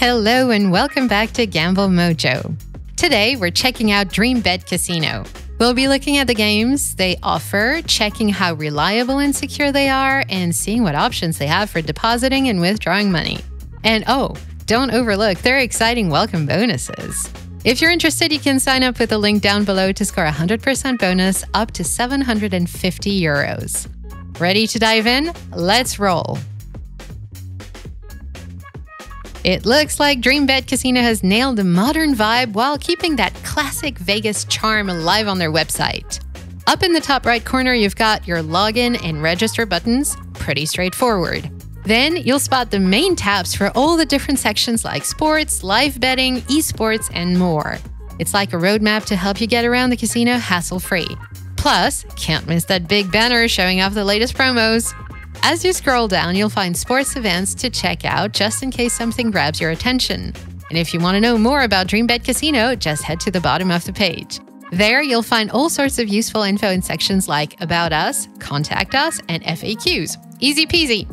Hello and welcome back to Gamble Mojo. Today we're checking out Dreambet Casino. We'll be looking at the games they offer, checking how reliable and secure they are, and seeing what options they have for depositing and withdrawing money. And oh, don't overlook their exciting welcome bonuses. If you're interested, you can sign up with the link down below to score a 100% bonus up to 750 euros. Ready to dive in? Let's roll. It looks like Dreambet Casino has nailed a modern vibe while keeping that classic Vegas charm alive on their website. Up in the top right corner, you've got your login and register buttons, pretty straightforward. Then you'll spot the main tabs for all the different sections like sports, live betting, esports, and more. It's like a roadmap to help you get around the casino hassle free. Plus, can't miss that big banner showing off the latest promos. As you scroll down, you'll find sports events to check out just in case something grabs your attention. And if you want to know more about Dreambet Casino, just head to the bottom of the page. There, you'll find all sorts of useful info in sections like About Us, Contact Us, and FAQs. Easy peasy.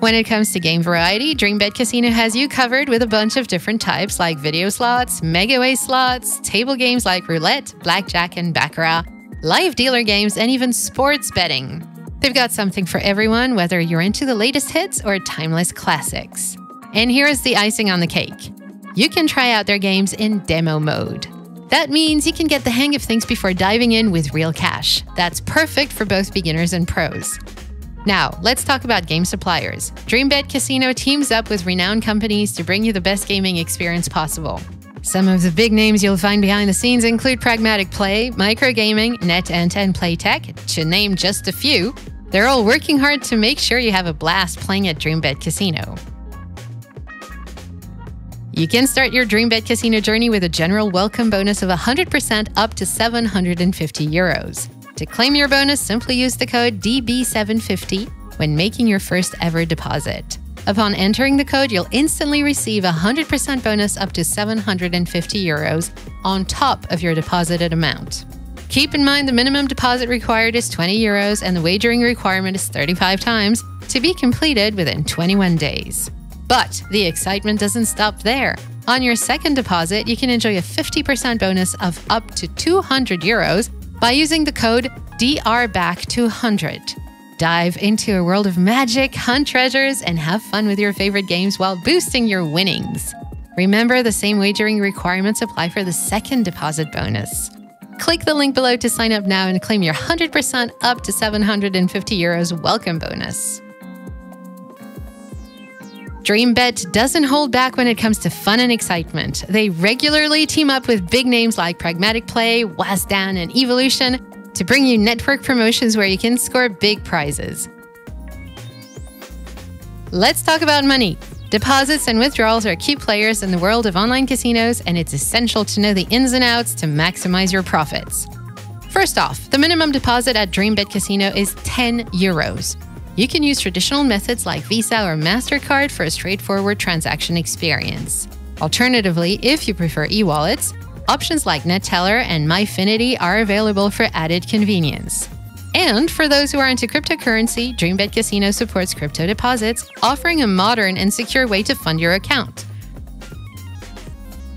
When it comes to game variety, Dreambet Casino has you covered with a bunch of different types like video slots, megaway slots, table games like roulette, blackjack, and baccarat, live dealer games, and even sports betting. They've got something for everyone, whether you're into the latest hits or timeless classics. And here's the icing on the cake you can try out their games in demo mode. That means you can get the hang of things before diving in with real cash. That's perfect for both beginners and pros. Now, let's talk about game suppliers. Dreambet Casino teams up with renowned companies to bring you the best gaming experience possible. Some of the big names you'll find behind the scenes include Pragmatic Play, Microgaming, NetEnt, and Playtech, to name just a few. They're all working hard to make sure you have a blast playing at Dreambet Casino. You can start your Dreambet Casino journey with a general welcome bonus of 100% up to 750 euros. To claim your bonus, simply use the code DB750 when making your first ever deposit. Upon entering the code, you'll instantly receive a 100% bonus up to 750 euros on top of your deposited amount. Keep in mind the minimum deposit required is 20 euros and the wagering requirement is 35 times to be completed within 21 days. But the excitement doesn't stop there. On your second deposit, you can enjoy a 50% bonus of up to 200 euros by using the code DRBACK200 dive into a world of magic, hunt treasures, and have fun with your favorite games while boosting your winnings. Remember, the same wagering requirements apply for the second deposit bonus. Click the link below to sign up now and claim your 100% up to 750 euros welcome bonus. Dreambet doesn't hold back when it comes to fun and excitement. They regularly team up with big names like Pragmatic Play, Wazdan, and Evolution to bring you network promotions where you can score big prizes. Let's talk about money. Deposits and withdrawals are key players in the world of online casinos, and it's essential to know the ins and outs to maximize your profits. First off, the minimum deposit at Dreambet Casino is 10 euros. You can use traditional methods like Visa or MasterCard for a straightforward transaction experience. Alternatively, if you prefer e wallets, Options like Neteller and MiFinity are available for added convenience. And for those who are into cryptocurrency, Dreambet Casino supports crypto deposits, offering a modern and secure way to fund your account.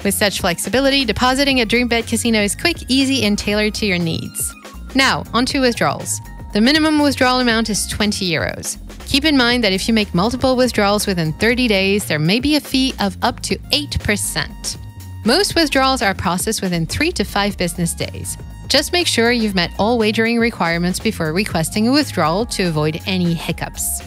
With such flexibility, depositing at Dreambet Casino is quick, easy, and tailored to your needs. Now, on to withdrawals. The minimum withdrawal amount is 20 euros. Keep in mind that if you make multiple withdrawals within 30 days, there may be a fee of up to 8%. Most withdrawals are processed within three to five business days. Just make sure you've met all wagering requirements before requesting a withdrawal to avoid any hiccups.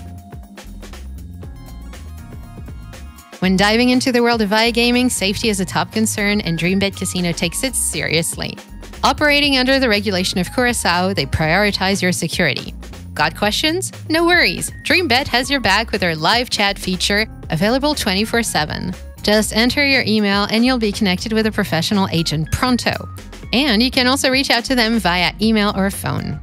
When diving into the world of iGaming, safety is a top concern, and Dreambet Casino takes it seriously. Operating under the regulation of Curacao, they prioritize your security. Got questions? No worries. Dreambet has your back with our live chat feature, available 24 7. Just enter your email and you'll be connected with a professional agent pronto. And you can also reach out to them via email or phone.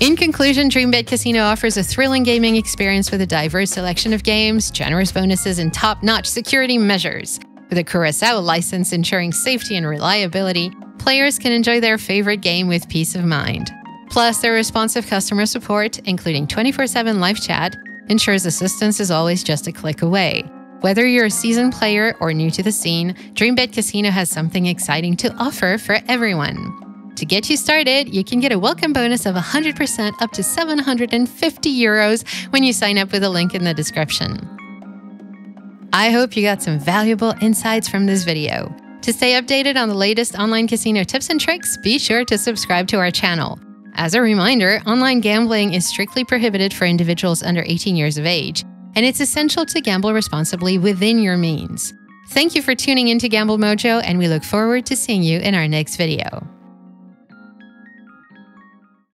In conclusion, Dreambet Casino offers a thrilling gaming experience with a diverse selection of games, generous bonuses, and top notch security measures. With a Curacao license ensuring safety and reliability, players can enjoy their favorite game with peace of mind. Plus, their responsive customer support, including 24 7 live chat, ensures assistance is always just a click away. Whether you're a seasoned player or new to the scene, Dreambet Casino has something exciting to offer for everyone. To get you started, you can get a welcome bonus of 100% up to 750 euros when you sign up with a link in the description. I hope you got some valuable insights from this video. To stay updated on the latest online casino tips and tricks, be sure to subscribe to our channel. As a reminder, online gambling is strictly prohibited for individuals under 18 years of age and it's essential to gamble responsibly within your means. Thank you for tuning in to Gamble Mojo, and we look forward to seeing you in our next video.